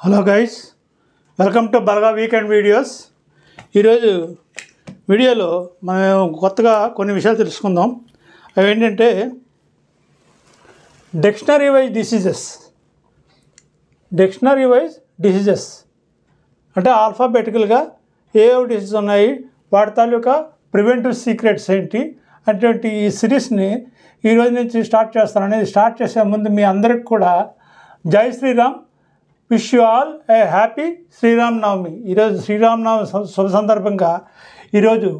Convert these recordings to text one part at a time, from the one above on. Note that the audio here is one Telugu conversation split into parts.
హలో గైస్ వెల్కమ్ టు బల్గా వీకెండ్ వీడియోస్. ఈరోజు వీడియోలో మనం కొత్తగా కొన్ని విషయాలు తెలుసుకుందాం. అవి ఏంటంటే dictionary wise diseases dictionary wise diseases అంటే ఆల్ఫాబెటికల్గా ఏ డిసీజ్ ఉన్నాయి వాటి తాలూకా ప్రివెంటివ్ సీక్రెట్స్ ఏంటి అటువంటి ఈ సిరీస్ని ఈ రోజు నుంచి స్టార్ట్ చేస్తాను అనేది స్టార్ట్ చేసే ముందు మీ అందరికి కూడా జై Shriram wish you all a happy Shriramanavami. ఈరోజు శ్రీరామ్ నవమి శుభ సందర్భంగా ఈరోజు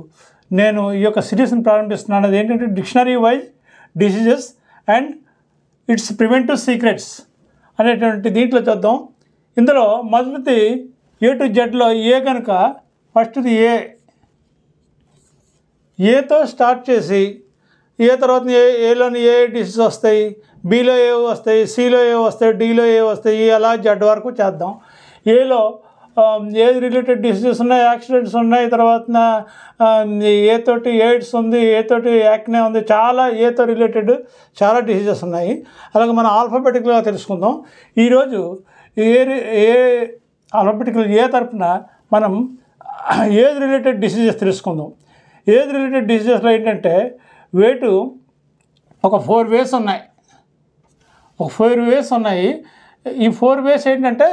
నేను ఈ యొక్క సిరీస్ని ప్రారంభిస్తున్నాను. అది ఏంటంటే dictionary wise diseases and its preventive secrets అనేటువంటి దీంట్లో చూద్దాం. ఇందులో మొదటిది ఏ టు జెడ్లో ఏ కనుక ఫస్ట్ది ఏ ఏతో స్టార్ట్ చేసి ఏ తర్వాత ఏ ఏలోని ఏ డిషెస్ వస్తాయి? బీలో ఏ వస్తాయి? సిలో ఏ వస్తాయి? డీలో ఏ వస్తాయి? అలా జడ్ వరకు చేద్దాం. ఏలో ఏది రిలేటెడ్ డిసీజెస్ ఉన్నాయి? యాక్సిడెంట్స్ ఉన్నాయి. తర్వాత ఏ తోటి ఎయిడ్స్ ఉంది ఏ తోటి యాక్నే ఉంది చాలా ఏతో రిలేటెడ్ చాలా డిసీజెస్ ఉన్నాయి. అలాగే మనం ఆల్ఫాబెటిక్గా తెలుసుకుందాం. ఈరోజు ఏ రి- ఏ ఆల్ఫాబెటికల్ ఏ తరఫున మనం ఏజ్ రిలేటెడ్ డిసీజెస్ తెలుసుకుందాం? ఏజ్ రిలేటెడ్ డిసీజెస్లో ఏంటంటే వేటు ఒక ఫోర్ వేస్ ఉన్నాయి. ఒక ఫోర్ వేస్ ఉన్నాయి. ఈ ఫోర్ వేస్ ఏంటంటే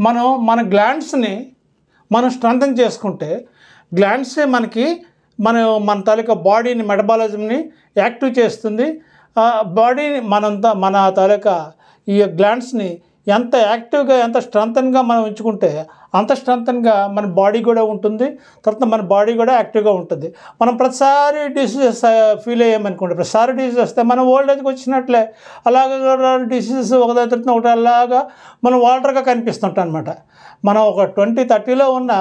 మనం మన గ్లాండ్స్ని మనం స్ట్రెంథన్ చేసుకుంటే గ్లాండ్సే మనకి మన మన తాలూకా బాడీని మెటబాలిజంని యాక్టివ్ చేస్తుంది. బాడీని మనంతా మన తాలూకా ఈ గ్లాండ్స్ని ఎంత యాక్టివ్గా ఎంత స్ట్రెంథన్గా మనం ఉంచుకుంటే అంత స్ట్రెంథన్గా మన బాడీ కూడా ఉంటుంది. తర్వాత మన బాడీ కూడా యాక్టివ్గా ఉంటుంది. మనం ప్రతిసారి డిసీజెస్ ఫీల్ అయ్యామనుకోండి. ప్రతిసారి డిసీజ్ వస్తే మనం ఓల్డ్ ఏజ్కి వచ్చినట్లే. అలాగే డిసీజెస్ ఒకదాని తర్వాత ఒకటి అలాగా మనం వాల్టర్గా కనిపిస్తుంటాం అనమాట మనం ఒక ట్వంటీ థర్టీలో ఉన్న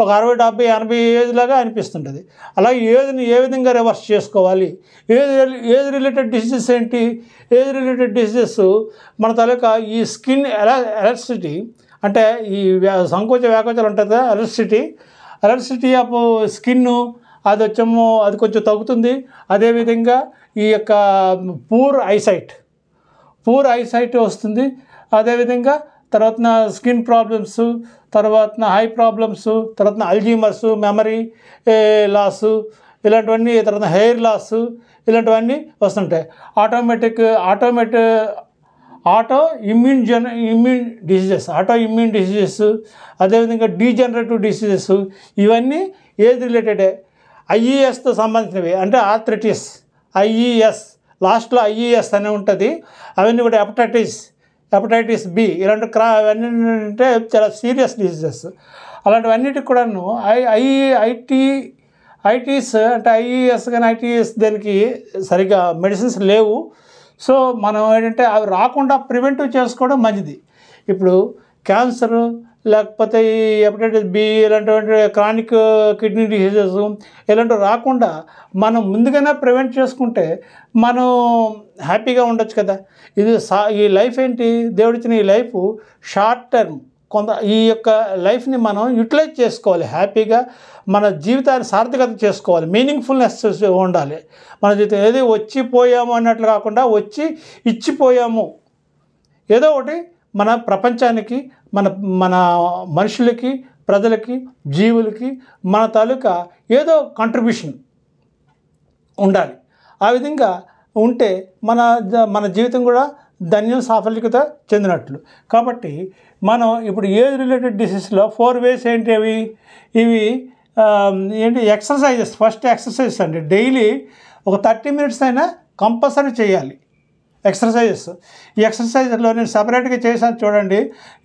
ఒక అరవై డెబ్బై ఎనభై ఏజ్ లాగా అనిపిస్తుంటుంది. అలాగే ఏజ్ని ఏ విధంగా రివర్స్ చేసుకోవాలి? ఏజ్ ఏజ్ రిలేటెడ్ డిసీజెస్ ఏంటి? ఏజ్ రిలేటెడ్ డిసీజెస్ మన తాలూకా ఈ స్కిన్ ఎలా ఎలక్ట్రిసిటీ అంటే ఈ వ్యా- సంకోచ వ్యాకోచాలు ఉంటుంది కదా ఎలక్ట్రిసిటీ ఎలక్ట్రిసిటీ ఆఫ్ స్కిన్ అది వచ్చేమో అది కొంచెం తగ్గుతుంది. అదేవిధంగా ఈ యొక్క పూర్ ఐసైట్. పూర్ ఐసైట్ వస్తుంది. అదేవిధంగా తర్వాత స్కిన్ ప్రాబ్లమ్స్ తర్వాత హై ప్రాబ్లమ్స్ తర్వాత అల్జీమర్స్ మెమరీ లాస్ ఇలాంటివన్నీ తర్వాత హెయిర్ లాస్ ఇలాంటివన్నీ వస్తుంటాయి. ఆటోమేటిక్ ఆటోమేటిక్ ఆటో ఇమ్యూన్ జన immune diseases auto immune diseases అదేవిధంగా డీజనరేటివ్ డిసీజెస్ ఇవన్నీ ఏజ్ రిలేటెడే? ఐఈఎస్తో సంబంధించినవి అంటే ఆర్థ్రిటిస్ ఐఈఎస్ లాస్ట్లో ఐఈఎస్ అని ఉంటుంది అవన్నీ కూడా హెపటైటిస్ హెపటైటిస్ బి ఇలాంటి క్రా అవన్నీ అంటే చాలా సీరియస్ డిసీజెస్. అలాంటివన్నిటికి కూడాను ఐ ఐ ఐటీ ఐటీస్ అంటే ఐఈఎస్ కానీ ఐటీఎస్ దానికి సరిగా మెడిసిన్స్ లేవు. సో మనం ఏంటంటే అవి రాకుండా ప్రివెంటివ్ చేసుకోవడం మంచిది. ఇప్పుడు క్యాన్సర్ లేకపోతే ఈ హెపటైటిస్ బి ఇలాంటివంటి క్రానిక్ కిడ్నీ డిసీజెస్ ఇలాంటివి రాకుండా మనం ముందుగానే ప్రివెంట్ చేసుకుంటే మనం హ్యాపీగా ఉండొచ్చు కదా. ఇది సా ఈ లైఫ్ ఏంటి? దేవుడిచ్చిన ఈ లైఫ్ షార్ట్ టర్మ్. కొంత ఈ యొక్క లైఫ్ని మనం యూటిలైజ్ చేసుకోవాలి. హ్యాపీగా మన జీవితాన్ని సార్థకత చేసుకోవాలి. మీనింగ్ఫుల్నెస్ ఉండాలి. మన జీవితం ఏది వచ్చిపోయాము అన్నట్లు కాకుండా వచ్చి ఇచ్చిపోయాము. ఏదో ఒకటి మన ప్రపంచానికి మన మన మనుషులకి ప్రజలకి జీవులకి మన తాలూకా ఏదో కంట్రిబ్యూషన్ ఉండాలి. ఆ విధంగా ఉంటే మన మన జీవితం కూడా ధన్యం సాఫల్యత చెందినట్లు. కాబట్టి మనం ఇప్పుడు ఏజ్ రిలేటెడ్ డిసీజ్లో ఫోర్ వేస్ ఏంటి అవి? ఇవి ఏంటి? ఎక్సర్సైజెస్ ఫస్ట్ ఎక్సర్సైజెస్ అండి. డైలీ ఒక థర్టీ మినిట్స్ అయినా కంపల్సరీ చేయాలి. ఎక్సర్సైజెస్. ఈ ఎక్సర్సైజ్లో నేను సపరేట్గా చేశాను చూడండి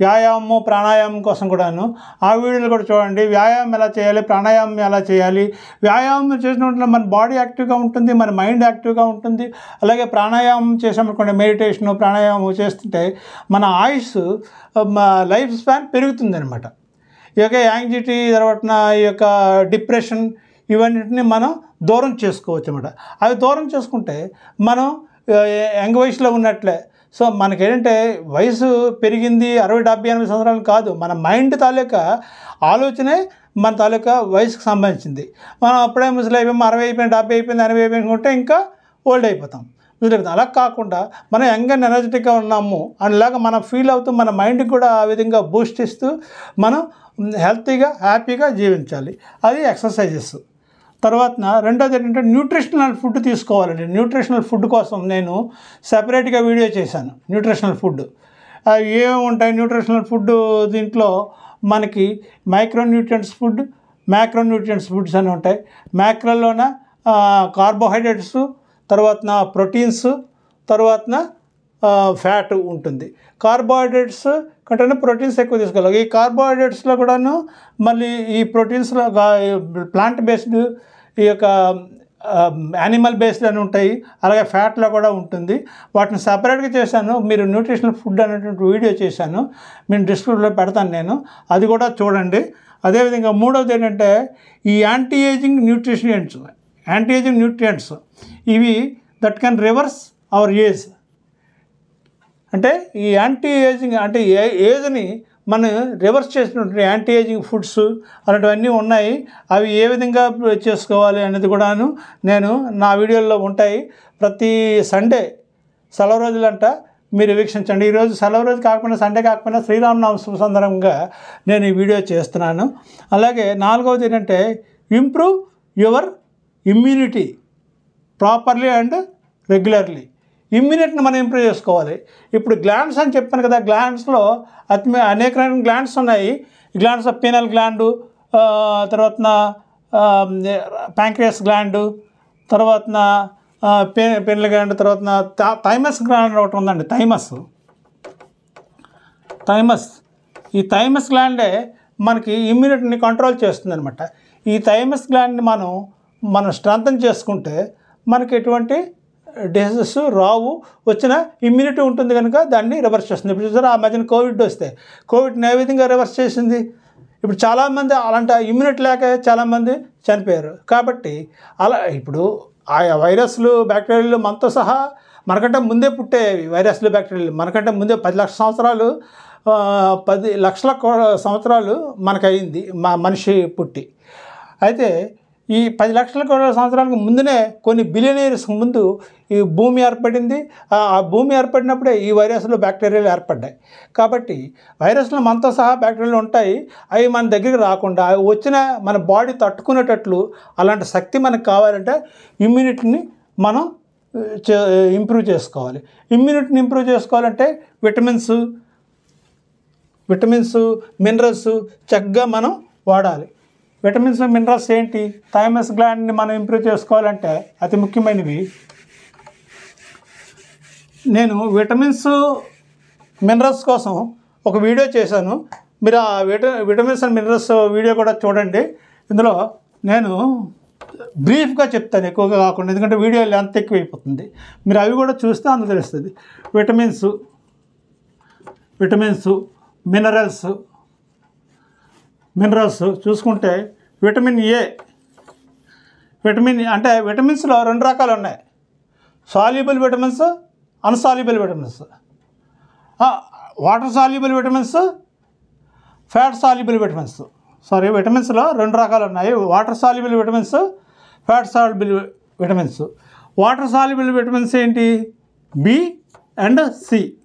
వ్యాయామం ప్రాణాయామం కోసం కూడాను. ఆ వీడియోలు కూడా చూడండి వ్యాయామం ఎలా చేయాలి ప్రాణాయామం ఎలా చేయాలి. వ్యాయామం చేసినట్లు మన బాడీ యాక్టివ్గా ఉంటుంది మన మైండ్ యాక్టివ్గా ఉంటుంది. అలాగే ప్రాణాయామం చేసామనుకోండి మెడిటేషన్ ప్రాణాయామం చేస్తుంటే మన ఆయుష్ లైఫ్ స్పాన్ పెరుగుతుంది అనమాట ఈ యొక్క యాంగ్జైటీ తర్వాత ఈ యొక్క డిప్రెషన్ ఇవన్నిటిని మనం దూరం చేసుకోవచ్చు అనమాట అవి దూరం చేసుకుంటే మనం యంగ్ వయసులో ఉన్నట్లే. సో మనకేంటంటే వయసు పెరిగింది అరవై డెబ్బై ఎనభై సంవత్సరాలు కాదు. మన మైండ్ తాలూకా ఆలోచనే మన తాలూకా వయసుకు సంబంధించింది. మనం అప్పుడే ముసలి అయిపోయాము అరవై అయిపోయింది డెబ్బై అయిపోయింది ఎనభై అయిపోయింది ఇంకా ఓల్డ్ అయిపోతాం. జరుగుతుంది అలా కాకుండా మనం యంగ్ అండ్ ఎనర్జెటిక్గా ఉన్నాము అనేలాగా మనం ఫీల్ అవుతూ మన మైండ్కి కూడా ఆ విధంగా బూస్ట్ ఇస్తూ మనం హెల్తీగా హ్యాపీగా జీవించాలి. అది ఎక్సర్సైజెస్. తర్వాత రెండోది ఏంటంటే న్యూట్రిషనల్ ఫుడ్ తీసుకోవాలండి. న్యూట్రిషనల్ ఫుడ్ కోసం నేను సపరేట్గా వీడియో చేశాను. Nutritional food. ఏమేమి ఉంటాయి? న్యూట్రిషనల్ ఫుడ్ దీంట్లో మనకి మైక్రోన్యూట్రియంట్స్ ఫుడ్ మ్యాక్రోన్యూట్రియంట్స్ ఫుడ్స్ అని ఉంటాయి. మ్యాక్రోలోన కార్బోహైడ్రేట్స్ తర్వాతన ప్రోటీన్స్ తర్వాతన ఫ్యాట్ ఉంటుంది. కార్బోహైడ్రేట్స్ కంటే ప్రోటీన్స్ ఎక్కువ తీసుకోవాలి. ఈ కార్బోహైడ్రేట్స్లో కూడాను మళ్ళీ ఈ ప్రోటీన్స్లో ప్లాంట్ బేస్డ్ ఈ యొక్క యానిమల్ బేస్డ్ అని ఉంటాయి అలాగే ఫ్యాట్లో కూడా ఉంటుంది. వాటిని సపరేట్గా చేశాను. మీరు న్యూట్రిషనల్ ఫుడ్ అనేటువంటి వీడియో చేశాను. నేను డిస్క్రిప్షన్లో పెడతాను నేను. అది కూడా చూడండి. అదేవిధంగా మూడవది ఏంటంటే ఈ anti ageing nutrients anti ageing nutrients ఇవి that can reverse our age అంటే ఈ యాంటీ ఏజింగ్ అంటే ఏ ఏజ్ని మనం రివర్స్ చేసినటువంటి యాంటీ ఏజింగ్ ఫుడ్స్ అలాంటివన్నీ ఉన్నాయి. అవి ఏ విధంగా చేసుకోవాలి అనేది కూడాను నేను నా వీడియోల్లో ఉంటాయి. ప్రతి సండే సెలవు రోజులంట మీరు వీక్షించండి. ఈరోజు సెలవు రోజు కాకపోయినా సండే కాకపోయినా శ్రీరామనామ శుభ సందర్భంగా నేను ఈ వీడియో చేస్తున్నాను. అలాగే నాలుగవది ఏంటంటే improve your immunity properly and regularly ఇమ్యూనిటీని మనం ఇంప్రూవ్ చేసుకోవాలి. ఇప్పుడు గ్లాండ్స్ అని చెప్పాను కదా గ్లాండ్స్లో అతి అనేక రకమైన గ్లాండ్స్ ఉన్నాయి. గ్లాండ్స్ గ్లాండ్స్ పీనల్ గ్లాండు తర్వాత ప్యాంక్రియస్ గ్లాండు తర్వాత పే పెన్ల గ్లాండ్ తర్వాత థైమస్ గ్లాండ్ ఒకటి ఉందండి థైమస్ థైమస్ ఈ థైమస్ గ్లాండే మనకి ఇమ్యూనిటీని కంట్రోల్ చేస్తుంది అనమాట ఈ థైమస్ గ్లాండ్ని మనం మనం స్ట్రెంథన్ చేసుకుంటే మనకి ఎటువంటి డిసీజెస్ రావు వచ్చిన ఇమ్యూనిటీ ఉంటుంది కనుక దాన్ని రివర్స్ చేస్తుంది. ఇప్పుడు చూసారా ఆ మధ్యన కోవిడ్ వస్తే కోవిడ్ని ఏ విధంగా రివర్స్ చేసింది? ఇప్పుడు చాలామంది అలాంటి ఇమ్యూనిటీ లేక చాలామంది చనిపోయారు. కాబట్టి అలా ఇప్పుడు ఆ వైరస్లు బ్యాక్టీరియాలు మనతో సహా మనకంటే ముందే పుట్టేవి వైరస్లు బ్యాక్టీరియాలు మనకంటే ముందే పది లక్షల సంవత్సరాలు పది లక్షల కో- సంవత్సరాలు మనకు అయింది మా మనిషి పుట్టి. అయితే ఈ పది లక్షల కోట్ల సంవత్సరాలకు ముందునే కొన్ని బిలియన్ ఇయర్స్ ముందు ఈ భూమి ఏర్పడింది. ఆ ఆ భూమి ఏర్పడినప్పుడే ఈ వైరస్లు బ్యాక్టీరియాలు ఏర్పడ్డాయి. కాబట్టి వైరస్లు మనతో సహా బ్యాక్టీరియాలు ఉంటాయి. అవి మన దగ్గరికి రాకుండా అవి వచ్చిన మన బాడీ తట్టుకునేటట్లు అలాంటి శక్తి మనకు కావాలంటే ఇమ్యూనిటీని మనం ఇంప్రూవ్ చేసుకోవాలి. ఇమ్యూనిటీని ఇంప్రూవ్ చేసుకోవాలంటే విటమిన్స్ విటమిన్స్ మినరల్స్ చక్కగా మనం వాడాలి. విటమిన్స్ మినరల్స్ ఏంటి? థైమస్ గ్లాండ్ని మనం ఇంప్రూవ్ చేసుకోవాలంటే అతి ముఖ్యమైనవి. నేను విటమిన్స్ మినరల్స్ కోసం ఒక వీడియో చేశాను. మీరు ఆ విట విటమిన్స్ అండ్ మినరల్స్ వీడియో కూడా చూడండి. ఇందులో నేను బ్రీఫ్గా చెప్తాను ఎక్కువగా కాకుండా ఎందుకంటే వీడియో లెంత్ ఎక్కువైపోతుంది. మీరు అవి కూడా చూస్తే అందులో తెలుస్తుంది. విటమిన్స్ విటమిన్స్ మినరల్స్ మినరల్స్ చూసుకుంటే విటమిన్ ఏ విటమిన్ అంటే విటమిన్స్లో రెండు రకాలు ఉన్నాయి. Soluble vitamins insoluble vitamins. Water soluble vitamins fat soluble vitamins. Sorry విటమిన్స్లో రెండు రకాలు ఉన్నాయి. Water soluble vitamins fat soluble vitamins. Water soluble vitamins ఏంటి? B and C.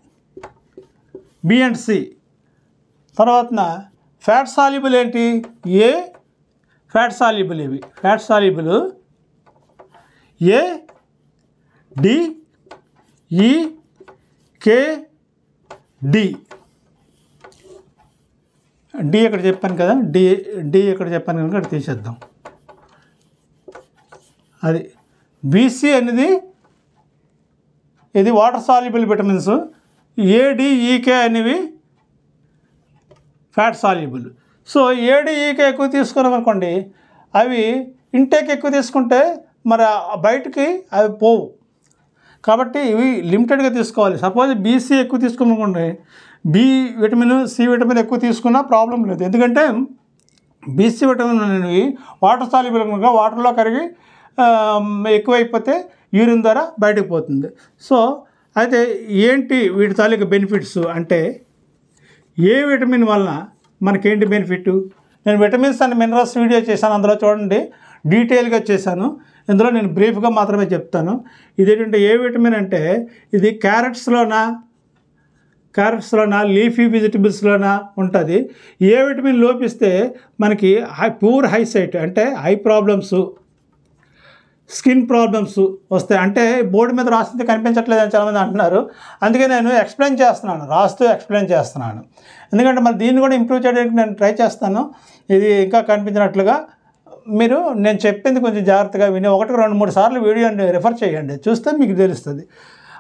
B and C. తర్వాతన ఫ్యాట్ సాల్యుబుల్ ఏంటి? ఏ ఫ్యాట్ సాల్యుబుల్ ఇవి. Fat soluble A D E e, K D D ఇక్కడ చెప్పాను కదా? డి డి ఇక్కడ చెప్పాను కనుక ఇక్కడ తీసేద్దాం. అది బీసీ అనేది ఇది water soluble vitamins A D E K అనేవి fat soluble. So A D E K ఎక్కువ తీసుకున్నాం అనుకోండి అవి ఇంటేక్ ఎక్కువ తీసుకుంటే మరి బయటికి అవి పోవు. కాబట్టి ఇవి లిమిటెడ్గా తీసుకోవాలి. సపోజ్ బీసీ ఎక్కువ తీసుకున్నామనుకోండి బి విటమిన్ సి విటమిన్ ఎక్కువ తీసుకున్నా ప్రాబ్లం లేదు. ఎందుకంటే బీసీ విటమిన్ అనేవి వాటర్ సాల్యుబుల్ కనుక వాటర్లో కరిగి ఎక్కువైపోతే యూరిన్ ద్వారా బయటకు పోతుంది. సో అయితే ఏంటి వీటి తాలూకు బెనిఫిట్స్ అంటే ఏ విటమిన్ వలన మనకేంటి బెనిఫిట్ నేను విటమిన్స్ అండ్ మినరల్స్ వీడియో చేశాను అందులో చూడండి. డీటెయిల్గా చేశాను. ఇందులో నేను బ్రీఫ్గా మాత్రమే చెప్తాను. ఇదేంటంటే ఏ విటమిన్ అంటే ఇది క్యారెట్స్లోనా క్యారెట్స్లోనా లీఫీ వెజిటబుల్స్లోనా ఉంటుంది. ఏ విటమిన్ లోపిస్తే మనకి హై పూర్ హైసైట్ అంటే హై ప్రాబ్లమ్స్ స్కిన్ ప్రాబ్లమ్స్ వస్తాయి. అంటే బోర్డు మీద రాసింది కనిపించట్లేదు అని చాలామంది అంటున్నారు. అందుకే నేను ఎక్స్ప్లెయిన్ చేస్తున్నాను. రాస్తూ ఎక్స్ప్లెయిన్ చేస్తున్నాను. ఎందుకంటే మరి దీన్ని కూడా ఇంప్రూవ్ చేయడానికి నేను ట్రై చేస్తాను. ఇది ఇంకా కనిపించినట్లుగా మీరు నేను చెప్పింది కొంచెం జాగ్రత్తగా విని ఒకటి రెండు మూడు సార్లు వీడియోని రిఫర్ చేయండి. చూస్తే మీకు తెలుస్తుంది.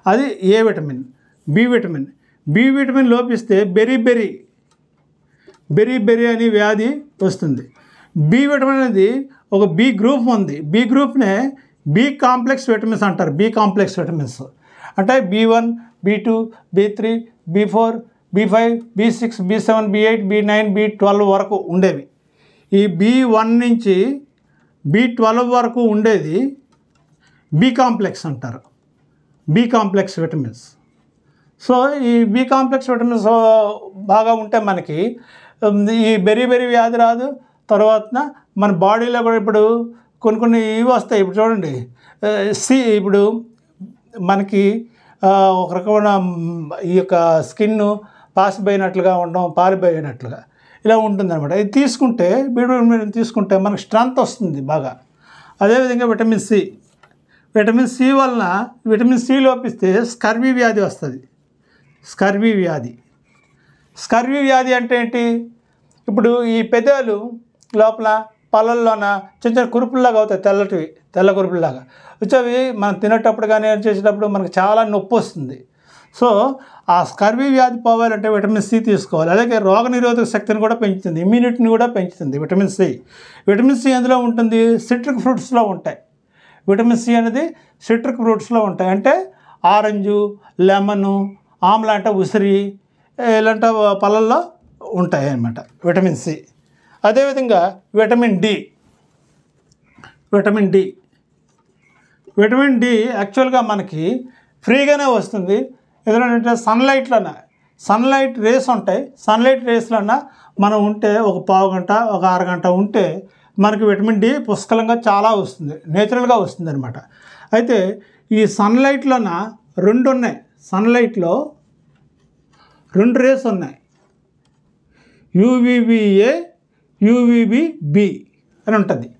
అది ఏ vitamin? B vitamin. B vitamin లోపిస్తే బెరీ బెరీ బెరీ బెరీ అని వ్యాధి వస్తుంది. బి విటమిన్ అనేది ఒక బి గ్రూప్ ఉంది. బి గ్రూప్నే బి కాంప్లెక్స్ విటమిన్స్ అంటారు. బి కాంప్లెక్స్ విటమిన్స్ అంటే B one B two B three B four B five B six B seven B eight B nine B twelve వరకు ఉండేవి. ఈ బి వన్ నుంచి బి ట్వెల్వ్ వరకు ఉండేది బి కాంప్లెక్స్ అంటారు. బి కాంప్లెక్స్ విటమిన్స్ సో ఈ బి కాంప్లెక్స్ విటమిన్స్ బాగా ఉంటే మనకి ఈ బెరీ బెరీ వ్యాధి రాదు. తర్వాత మన బాడీలో కూడా ఇప్పుడు కొన్ని కొన్ని ఇవి వస్తాయి. ఇప్పుడు చూడండి. సి ఇప్పుడు మనకి ఒక రకమైన ఈ యొక్క స్కిన్ పాసిపోయినట్లుగా ఉండడం పారిపోయినట్లుగా ఇలా ఉంటుందన్నమాట. ఇది తీసుకుంటే విటమిన్ తీసుకుంటే మనకు స్ట్రెంత్ వస్తుంది బాగా. అదేవిధంగా విటమిన్ సి. విటమిన్ సి వలన విటమిన్ సి లోపిస్తే స్కర్వీ వ్యాధి వస్తుంది. స్కర్వీ వ్యాధి. స్కర్వీ వ్యాధి అంటే ఏంటి? ఇప్పుడు ఈ పెదాలు లోపల పళ్ళల్లోన చిన్న చిన్న కురుపుల్లాగా అవుతాయి తెల్లటివి తెల్ల కురుపుల్లాగా. వచ్చేవి మనం తినేటప్పుడు కానీ ఏం చేసేటప్పుడు మనకు చాలా నొప్పి వస్తుంది. సో ఆ స్కర్వీ వ్యాధి పోవాలంటే విటమిన్ సి తీసుకోవాలి. అలాగే రోగనిరోధక శక్తిని కూడా పెంచుతుంది. ఇమ్యూనిటీని కూడా పెంచుతుంది విటమిన్ సి. విటమిన్ సి ఎందులో ఉంటుంది? సిట్రిక్ ఫ్రూట్స్లో ఉంటాయి. విటమిన్ సి అనేది సిట్రిక్ ఫ్రూట్స్లో ఉంటాయి. అంటే ఆరెంజు లెమను ఆమ్లా అంటే ఉసిరి ఇలాంటి పళ్ళల్లో ఉంటాయి అన్నమాట విటమిన్ సి. అదేవిధంగా vitamin D. Vitamin D. Vitamin D యాక్చువల్గా మనకి ఫ్రీగానే వస్తుంది. ఎందుకంటే సన్లైట్లోన సన్లైట్ రేస్ ఉంటాయి. సన్లైట్ రేస్లోన మనం ఉంటే ఒక పావు గంట ఒక అరగంట ఉంటే మనకి విటమిన్ డి పుష్కలంగా చాలా వస్తుంది. నేచురల్గా వస్తుంది అనమాట అయితే ఈ సన్లైట్లోన రెండు ఉన్నాయి. సన్లైట్లో రెండు రేస్ ఉన్నాయి. యూవీబీఏ యూవీబీ అని ఉంటుంది.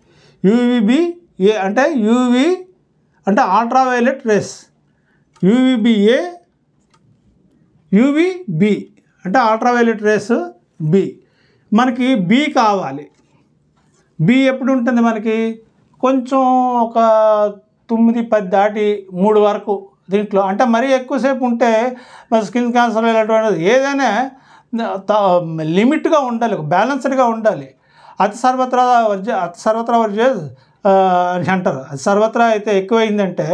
యూవీబీ ఏ అంటే యూవీ అంటే అల్ట్రావైలెట్ రేస్. యూవీబీఏ యూవీబి అంటే అల్ట్రావైలెట్ రేస్ బి. మనకి బి కావాలి. బి ఎప్పుడు ఉంటుంది మనకి? కొంచెం ఒక తొమ్మిది పది దాటి మూడు వరకు దీంట్లో. అంటే మరీ ఎక్కువసేపు ఉంటే మన స్కిన్ క్యాన్సర్ ఇలాంటివి ఏదైనా లిమిట్గా ఉండాలి ఒక బ్యాలెన్స్డ్గా ఉండాలి. అతి సర్వత్రా వర్జ అతి సర్వత్రా వర్జ అని అంటారు. అది సర్వత్రా అయితే ఎక్కువైందంటే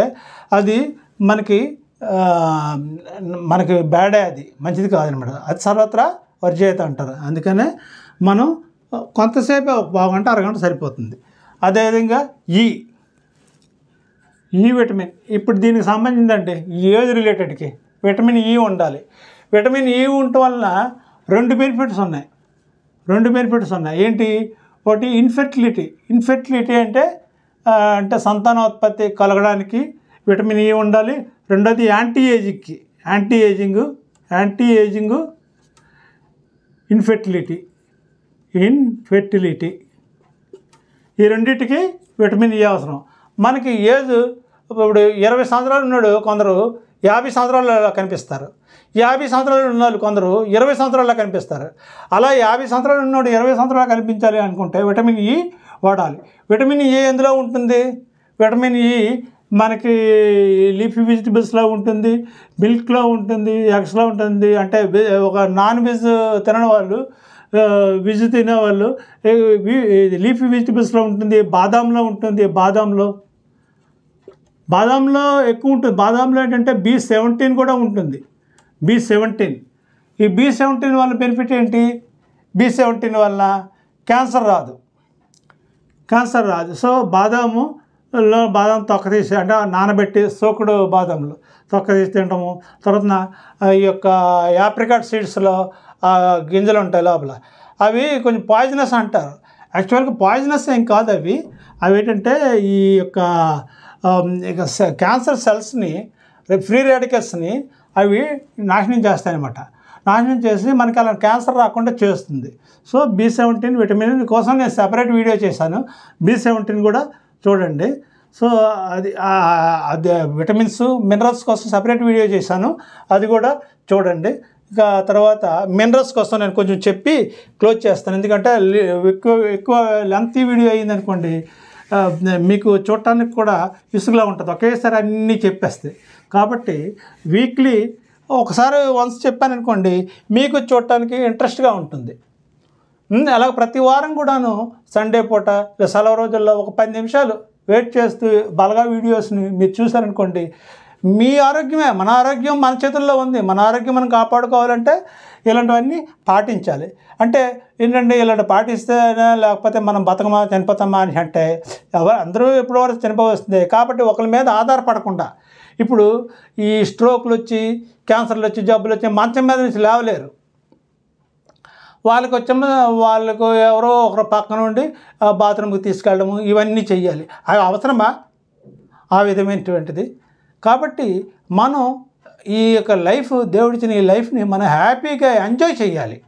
అది మనకి మనకి బ్యాడే అది మంచిది కాదనమాట. అది సర్వత్రా వర్జేత అంటారు. అందుకనే మనం కొంతసేపు ఒక పావుగంట అరగంట సరిపోతుంది. అదేవిధంగా ఈ ఈ విటమిన్ ఇప్పుడు దీనికి సంబంధించిందంటే ఏజ్ రిలేటెడ్కి విటమిన్ ఈ ఉండాలి. విటమిన్ ఈ ఉండటం వలన రెండు బెనిఫిట్స్ ఉన్నాయి. రెండు బెనిఫిట్స్ ఉన్నాయి. ఏంటి? ఒకటి ఇన్ఫెర్టిలిటీ ఇన్ఫెర్టిలిటీ అంటే అంటే సంతానోత్పత్తి కలగడానికి విటమిన్ ఈ e ఉండాలి. రెండోది anti ఏజింగ్కి anti ageing anti ageing infertility infertility ఈ రెండింటికి విటమిన్ ఈ e అవసరం. మనకి ఏజ్ ఇప్పుడు ఇరవై సంవత్సరాలు ఉన్నాడు కొందరు. యాభై సంవత్సరాలలో కనిపిస్తారు. యాభై సంవత్సరాలు ఉన్న వాళ్ళు కొందరు ఇరవై సంవత్సరాల్లో కనిపిస్తారు. అలా యాభై సంవత్సరాలు ఉన్నవాడు ఇరవై సంవత్సరాలు కనిపించాలి అనుకుంటే విటమిన్ ఈ వాడాలి. విటమిన్ ఏ ఎందులో ఉంటుంది? విటమిన్ ఈ మనకి లీఫీ వెజిటబుల్స్లో ఉంటుంది మిల్క్లో ఉంటుంది ఎగ్స్లో ఉంటుంది. అంటే ఒక నాన్ వెజ్ తినని వాళ్ళు వెజ్ తినేవాళ్ళు లీఫీ వెజిటబుల్స్లో ఉంటుంది బాదాంలో ఉంటుంది బాదాంలో బాదాంలో ఎక్కువ ఉంటుంది. బాదాంలో ఏంటంటే బి సెవెంటీన్ కూడా ఉంటుంది. బి సెవెంటీన్ ఈ బి సెవెంటీన్ వల్ల బెనిఫిట్ ఏంటి? బి సెవెంటీన్ వల్ల క్యాన్సర్ రాదు. క్యాన్సర్ రాదు. సో బాదాము లో బాదం తొక్క తీసి అంటే నానబెట్టి సోకుడు బాదంలు తొక్క తీసి తినటము తర్వాత ఈ యొక్క యాప్రికాట్ సీడ్స్లో గింజలు ఉంటాయి లోపల. అవి కొంచెం పాయిజనస్ అంటారు. యాక్చువల్గా పాయిజనస్ ఏం కాదు అవి. అవి ఏంటంటే ఈ యొక్క క్యాన్సర్ సెల్స్ని ఫ్రీ రాడికల్స్ని అవి నాశనం చేస్తాయన్నమాట. నాశనం చేసి మనకి అలా క్యాన్సర్ రాకుండా చేస్తుంది. సో బి సెవెంటీన్ విటమిన్ కోసం నేను సెపరేట్ వీడియో చేశాను. బి సెవెంటీన్ కూడా చూడండి. సో అది అది విటమిన్స్ మినరల్స్ కోసం సపరేట్ వీడియో చేశాను. అది కూడా చూడండి. ఇక తర్వాత మినరల్స్ కోసం నేను కొంచెం చెప్పి క్లోజ్ చేస్తాను. ఎందుకంటే ఎక్కువ ఎక్కువ లెంతీ వీడియో అయిందనుకోండి మీకు చూడటానికి కూడా ఇసుగులా ఉంటుంది. ఒకేసారి అన్నీ చెప్పేస్తాయి కాబట్టి వీక్లీ ఒకసారి వన్స్ చెప్పాను అనుకోండి మీకు చూడటానికి ఇంట్రెస్ట్గా ఉంటుంది. అలాగే ప్రతి వారం కూడాను సండే పూట సెలవు రోజుల్లో ఒక పది నిమిషాలు వెయిట్ చేస్తూ బలగా వీడియోస్ని మీరు చూసారనుకోండి మీ ఆరోగ్యమే మన ఆరోగ్యం మన చేతుల్లో ఉంది. మన ఆరోగ్యం మనం కాపాడుకోవాలంటే ఇలాంటివన్నీ పాటించాలి. అంటే ఏంటంటే ఇలాంటి పాటిస్తే లేకపోతే మనం బతకమా చనిపోతామా అని అంటే ఎవరు అందరూ ఎప్పుడో వరకు చనిపోవస్తుంది కాబట్టి ఒకరి మీద ఆధారపడకుండా. ఇప్పుడు ఈ స్ట్రోక్లు వచ్చి క్యాన్సర్లు వచ్చి జబ్బులు వచ్చి మంచం మీద నుంచి లేవలేరు. వాళ్ళకి వచ్చే వాళ్ళకు ఎవరో ఒకరు పక్కన ఉండి బాత్రూమ్కి తీసుకెళ్ళడము ఇవన్నీ చెయ్యాలి. అవి అవసరమా? ఆ విధమైనటువంటిది. కాబట్టి మనం ఈ యొక్క లైఫ్ దేవుడిచ్చిన ఈ లైఫ్ని మనం హ్యాపీగా ఎంజాయ్ చేయాలి.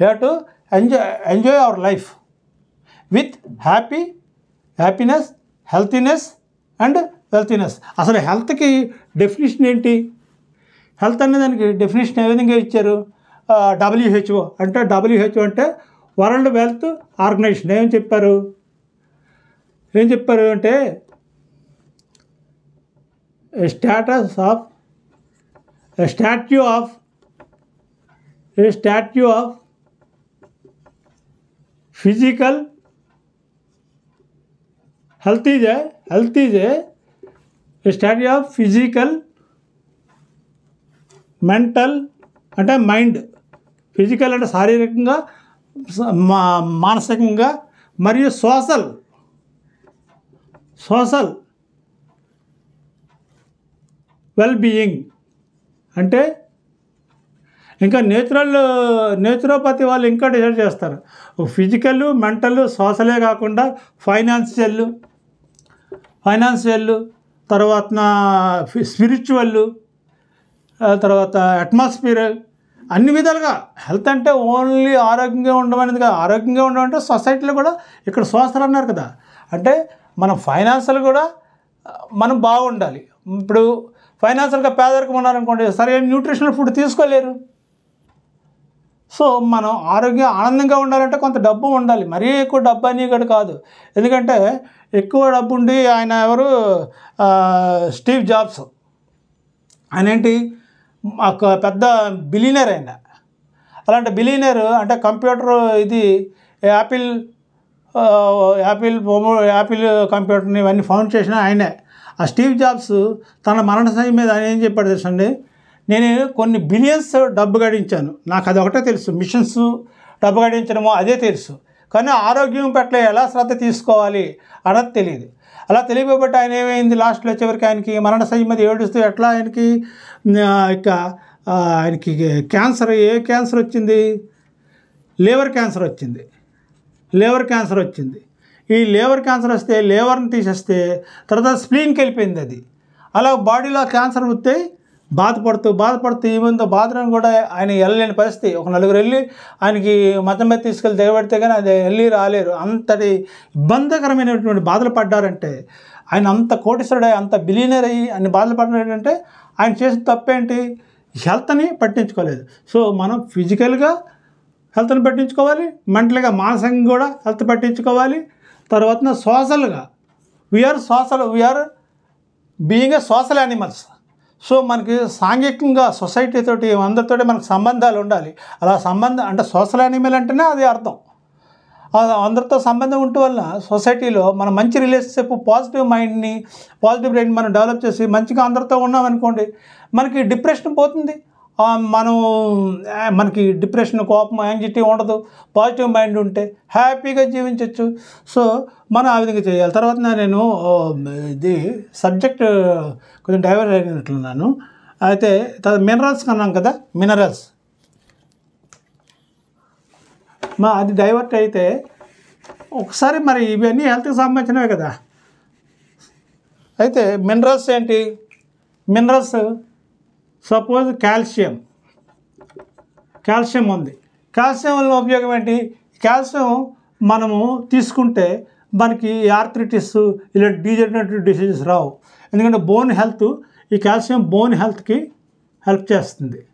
You to enjoy enjoy our life with happy happiness healthiness and wealthiness. అసలు హెల్త్కి డెఫినేషన్ ఏంటి? హెల్త్ అనే దానికి డెఫినేషన్ ఏ విధంగా ఇచ్చారు? డబ్ల్యూహెచ్ఓ అంటే డబ్ల్యూహెచ్ఓ అంటే వరల్డ్ వెల్త్ ఆర్గనైజేషన్. ఏం చెప్పారు? ఏం చెప్పారు అంటే status of statue of a statue of physical health is a health is a statue of physical mental అంటే మైండ్ ఫిజికల్ అంటే శారీరకంగా స- మా- మానసికంగా మరియు సోషల్ సోషల్ వెల్ బీయింగ్ అంటే ఇంకా నేచురల్ నేచురోపతి వాళ్ళు ఇంకా డిసైడ్ చేస్తారు. ఫిజికల్ మెంటల్ సోషలే కాకుండా ఫైనాన్షియల్ ఫైనాన్షియల్ తర్వాత స్పిరిచువల్ తర్వాత అట్మాస్ఫియర్ అన్ని విధాలుగా. హెల్త్ అంటే ఓన్లీ ఆరోగ్యంగా ఉండడం అనేది కాదు. ఆరోగ్యంగా ఉండడం అంటే సొసైటీలో కూడా ఇక్కడ సోషల్ అన్నారు కదా. అంటే మనం ఫైనాన్షియల్ కూడా మనం బాగుండాలి. ఇప్పుడు ఫైనాన్షియల్గా పేదరికం ఉన్నారనుకోండి సరైన న్యూట్రిషనల్ ఫుడ్ తీసుకోలేరు. సో మనం ఆరోగ్యం ఆనందంగా ఉండాలంటే కొంత డబ్బు ఉండాలి. మరీ ఎక్కువ డబ్బు అని కూడా కాదు. ఎందుకంటే ఎక్కువ డబ్బు ఉండి ఆయన ఎవరు? Steve Jobs. ఆయన ఏంటి ఒక పెద్ద బిలీనర్ ఆయన. అలాంటి బిలీనర్ అంటే కంప్యూటర్ ఇది యాపిల్ యాపిల్ యాపిల్ కంప్యూటర్ని ఇవన్నీ ఫౌండ్ చేసిన ఆయనే. ఆ స్టీవ్ జాబ్స్ తన మరణ సమయం మీద ఆయన ఏం చెప్పాడు తెలుసండి? నేను కొన్ని బిలియన్స్ డబ్బు గడించాను. నాకు అది ఒకటే తెలుసు. మిషన్స్ డబ్బు గడించడమో అదే తెలుసు. కానీ ఆరోగ్యం పట్ల ఎలా శ్రద్ధ తీసుకోవాలి అన్నది తెలియదు. అలా తెలియబట్టి ఆయన ఏమైంది? లాస్ట్లో చివరికి ఆయనకి మరణ సమయం మీద ఏడుస్తూ ఎట్లా ఆయనకి ఇక ఆయనకి క్యాన్సర్ ఏ క్యాన్సర్ వచ్చింది? లివర్ క్యాన్సర్ వచ్చింది. లివర్ క్యాన్సర్ వచ్చింది. ఈ లేవర్ క్యాన్సర్ వస్తే లేవర్ని తీసేస్తే తర్వాత స్ప్లీన్కి వెళ్ళిపోయింది అది. అలా బాడీలో క్యాన్సర్ వస్తే బాధపడుతూ బాధపడుతూ ఈవెంతో బాధను కూడా ఆయన వెళ్ళలేని పరిస్థితి. ఒక నలుగురు వెళ్ళి ఆయనకి మతం మీద తీసుకెళ్ళి దిగబెడితే కానీ అది వెళ్ళి రాలేరు. అంతటి ఇబ్బందికరమైనటువంటి బాధలు పడ్డారంటే ఆయన అంత కోటీశ్వరుడై అంత బిలీనర్ అయ్యి అన్ని బాధలు పడ్డాడంటే ఆయన చేసిన తప్పేంటి? హెల్త్ని పట్టించుకోలేదు. సో మనం ఫిజికల్గా హెల్త్ని పట్టించుకోవాలి మెంటల్గా మానసికంగా కూడా హెల్త్ పట్టించుకోవాలి. తర్వాత సోషల్గా. We are social we are being a social animals so మనకి సాంఘికంగా సొసైటీ తోటి అందరితోటి మనకు సంబంధాలు ఉండాలి. అలా సంబంధం అంటే సోషల్ యానిమల్ అంటేనే అది అర్థం. అందరితో సంబంధం ఉండటం వల్ల సొసైటీలో మనం మంచి రిలేషన్షిప్ పాజిటివ్ మైండ్ని పాజిటివ్ బ్రెయిన్ మనం డెవలప్ చేసి మంచిగా అందరితో ఉన్నామనుకోండి మనకి డిప్రెషన్ పోతుంది. మనం మనకి డిప్రెషన్ కోపం యాంగ్జైటీ ఉండదు. పాజిటివ్ మైండ్ ఉంటే హ్యాపీగా జీవించవచ్చు సో మనం ఆ విధంగా చేయాలి. తర్వాత నేను ఇది సబ్జెక్ట్ కొంచెం డైవర్ట్ అయినట్లున్నాను. అయితే మినరల్స్ అన్నాం కదా మినరల్స్. మా అది డైవర్ట్ అయితే ఒకసారి మరి ఇవన్నీ హెల్త్కి సంబంధించినవే కదా. అయితే మినరల్స్ ఏంటి? Minerals suppose calcium. కాల్షియం ఉంది. కాల్షియం వల్ల ఉపయోగం ఏంటి? కాల్షియం మనము తీసుకుంటే మనకి ఆర్థరిటిస్ ఇలా డీజనరేటివ్ డిసీజెస్ రావు. ఎందుకంటే బోన్ హెల్త్ ఈ కాల్షియం బోన్ హెల్త్కి హెల్ప్ చేస్తుంది.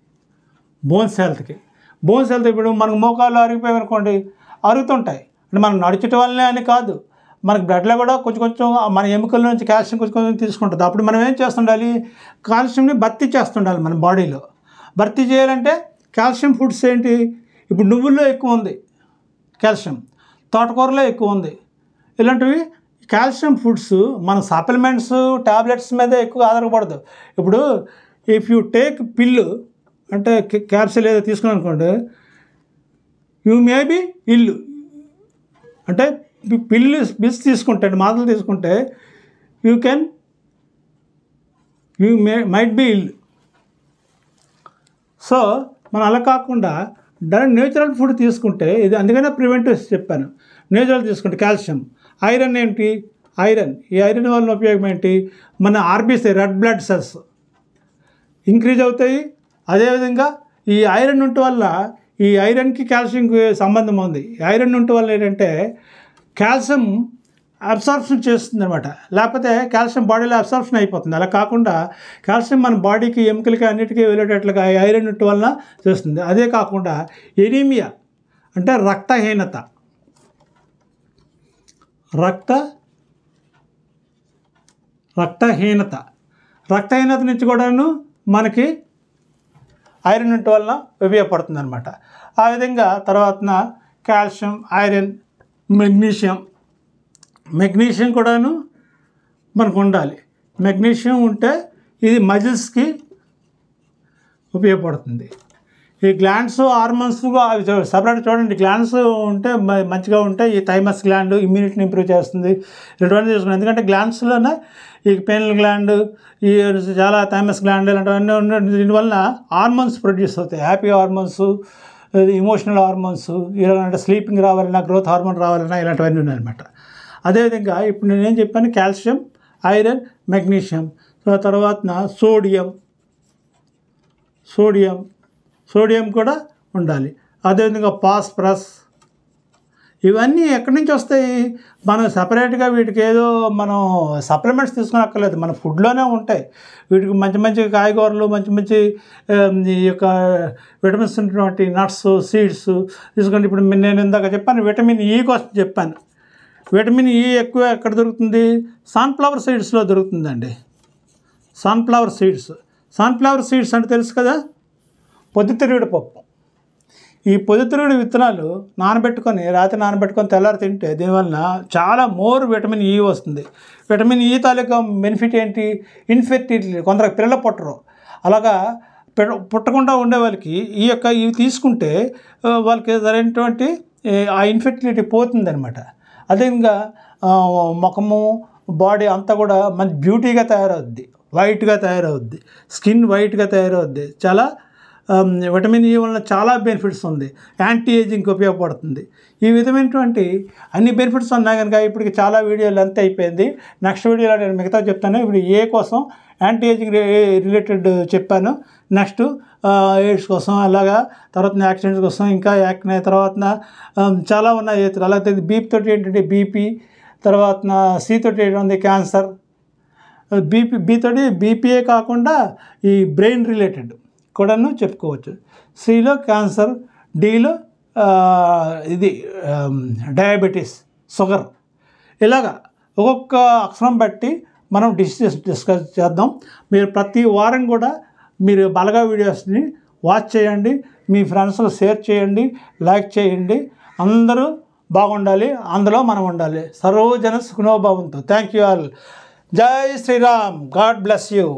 బోన్స్ హెల్త్కి బోన్స్ హెల్త్ ఇప్పుడు మనకు మోకాలు అరిగిపోయాయి అనుకోండి అరుగుతుంటాయి. అంటే మనం నడిచటం వల్లనే అని కాదు. మనకి బ్లడ్లో కూడా కొంచెం కొంచెం మన ఎముకల నుంచి కాల్షియం కొంచెం కొంచెం తీసుకుంటుంది. అప్పుడు మనం ఏం చేస్తుండాలి? కాల్షియంని భర్తీ చేస్తుండాలి మన బాడీలో భర్తీ చేయాలంటే కాల్షియం ఫుడ్స్ ఏంటి? ఇప్పుడు నువ్వుల్లో ఎక్కువ ఉంది కాల్షియం తోటకూరలో ఎక్కువ ఉంది. ఇలాంటివి కాల్షియం ఫుడ్స్ మన సప్లిమెంట్స్ టాబ్లెట్స్ మీద ఎక్కువ ఆధారపడదు. ఇప్పుడు ఇఫ్ యూ టేక్ పిల్లు అంటే క్యాప్సిల్ ఏదో తీసుకున్నాను అనుకోండి యూ మే బీ ఇల్లు అంటే పిల్లు బిస్ తీసుకుంటే మాటలు తీసుకుంటే you can you may might be ill so మనం అలా కాకుండా డైరెక్ట్ నేచురల్ ఫుడ్ తీసుకుంటే ఇది అందుకనే ప్రివెంటివ్ చెప్పాను. నేచురల్ తీసుకుంటే కాల్షియం ఐరన్ ఏంటి? ఐరన్ ఈ ఐరన్ వల్ల ఉపయోగం ఏంటి? మన RBC red blood cells increase అవుతాయి. అదేవిధంగా ఈ ఐరన్ ఉంటే వల్ల ఈ ఐరన్కి కాల్షియంకి సంబంధం ఉంది. ఐరన్ ఉంటే వల్ల ఏంటంటే కాల్షియం అబ్సార్ప్షన్ చేస్తుంది అనమాట లేకపోతే కాల్షియం బాడీలో అబ్సార్ప్షన్ అయిపోతుంది. అలా కాకుండా కాల్షియం మన బాడీకి ఎముకలకి అన్నిటికీ వెళ్ళేటట్లుగా ఐరన్ ఉంటే వలన చేస్తుంది. అదే కాకుండా ఎనీమియా అంటే రక్తహీనత. రక్త రక్తహీనత. రక్తహీనత నుంచి కూడాను మనకి ఐరన్ ఉండటం వలన ఉపయోగపడుతుంది అనమాట ఆ విధంగా తర్వాత కాల్షియం ఐరన్ మెగ్నీషియం. మెగ్నీషియం కూడాను మనకు ఉండాలి. మెగ్నీషియం ఉంటే ఇది మజిల్స్కి ఉపయోగపడుతుంది. ఈ గ్లాండ్స్ హార్మోన్స్ అవి సపరేట్ చూడండి. గ్లాండ్స్ ఉంటే మంచిగా ఉంటే ఈ థైమస్ గ్లాండ్ ఇమ్యూనిటీని ఇంప్రూవ్ చేస్తుంది. ఇటువంటి చూసుకున్నాం ఎందుకంటే గ్లాండ్స్లోనే ఈ పెయిన్ గ్లాండ్ ఈ చాలా థైమస్ గ్లాండ్ ఇలాంటివన్నీ ఉన్న దీనివల్ల హార్మోన్స్ ప్రొడ్యూస్ అవుతాయి. హ్యాపీ హార్మోన్స్ ఇమోషనల్ హార్మోన్స్ ఇలాంటి స్లీపింగ్ రావాలన్నా గ్రోత్ హార్మోన్ రావాలన్నా ఇలాంటివన్నీ ఉన్నాయన్నమాట. అదేవిధంగా ఇప్పుడు నేనేం చెప్పాను? Calcium iron magnesium. తర్వాత సోడియం. సోడియం. సోడియం కూడా ఉండాలి. అదేవిధంగా పాస్ప్రస్ ఇవన్నీ ఎక్కడి నుంచి వస్తాయి? మనం సపరేట్గా వీటికి ఏదో మనం సప్లిమెంట్స్ తీసుకునక్కర్లేదు. మన ఫుడ్లోనే ఉంటాయి. వీటికి మంచి మంచి కాయగూరలు మంచి మంచి ఈ యొక్క విటమిన్స్ ఉన్నటువంటి నట్స్ సీడ్స్ తీసుకుంటే ఇప్పుడు నేను ఇందాక చెప్పాను విటమిన్ ఈ e కోసం చెప్పాను. విటమిన్ ఈ e ఎక్కువ ఎక్కడ దొరుకుతుంది? సన్ఫ్లవర్ సీడ్స్లో దొరుకుతుందండి. సన్ఫ్లవర్ సీడ్స్ సన్ఫ్లవర్ సీడ్స్ అంటే తెలుసు కదా? పొద్దుతిరుగుడు పప్పు. ఈ పొద్దుతిరుగుడు విత్తనాలు నానబెట్టుకొని రాత్రి నానబెట్టుకొని తెల్లారి తింటే దీనివల్ల చాలా మోర్ విటమిన్ ఈ వస్తుంది. విటమిన్ ఈ తాలూకా బెనిఫిట్ ఏంటి? ఇన్ఫెర్టిలిటీ కొందరు పిల్లలు పుట్టరు. అలాగా పుట్టకుండా ఉండే వాళ్ళకి ఈ యొక్క ఇవి తీసుకుంటే వాళ్ళకి సరైనటువంటి ఆ ఇన్ఫెర్టిలిటీ పోతుందనమాట అదేవిధంగా ముఖము బాడీ అంతా కూడా మంచి బ్యూటీగా తయారవుద్ది. వైట్గా తయారవుద్ది. స్కిన్ వైట్గా తయారవుద్ది. చాలా విటమిన్ ఈ వలన చాలా బెనిఫిట్స్ ఉంది. యాంటీ ఏజింగ్కి ఉపయోగపడుతుంది. ఈ విధమైనటువంటి అన్ని బెనిఫిట్స్ ఉన్నాయి కనుక ఇప్పటికి చాలా వీడియోలు అంతే అయిపోయింది. నెక్స్ట్ వీడియోలో నేను మిగతా చెప్తాను. ఇప్పుడు ఏ కోసం యాంటీ ఏజింగ్ రిలేటెడ్ చెప్పాను. నెక్స్ట్ ఎయిడ్స్ కోసం అలాగా తర్వాత యాక్సిడెంట్స్ కోసం ఇంకా యాక్నే తర్వాత చాలా ఉన్నాయి. అలాగే బీపీ తోటి ఏంటంటే బీపీ తర్వాత సి తోటి ఏంటంటే క్యాన్సర్. బీపీ బీతోటి బీపీఏ కాకుండా ఈ బ్రెయిన్ రిలేటెడ్. కూడాను చెప్పుకోవచ్చు. సిలో క్యాన్సర్ డిలో ఇది డయాబెటీస్ షుగర్. ఇలాగా ఒక్కొక్క అక్షరం బట్టి మనం డిసిజెస్ డిస్కస్ చేద్దాం. మీరు ప్రతి వారం కూడా మీరు బలగా వీడియోస్ని వాచ్ చేయండి. మీ ఫ్రెండ్స్లో షేర్ చేయండి. లైక్ చేయండి. అందరూ బాగుండాలి. అందులో మనం ఉండాలి. సర్వజన సుఖనోభావంతో. Thank you all. జై శ్రీరామ్. God bless you.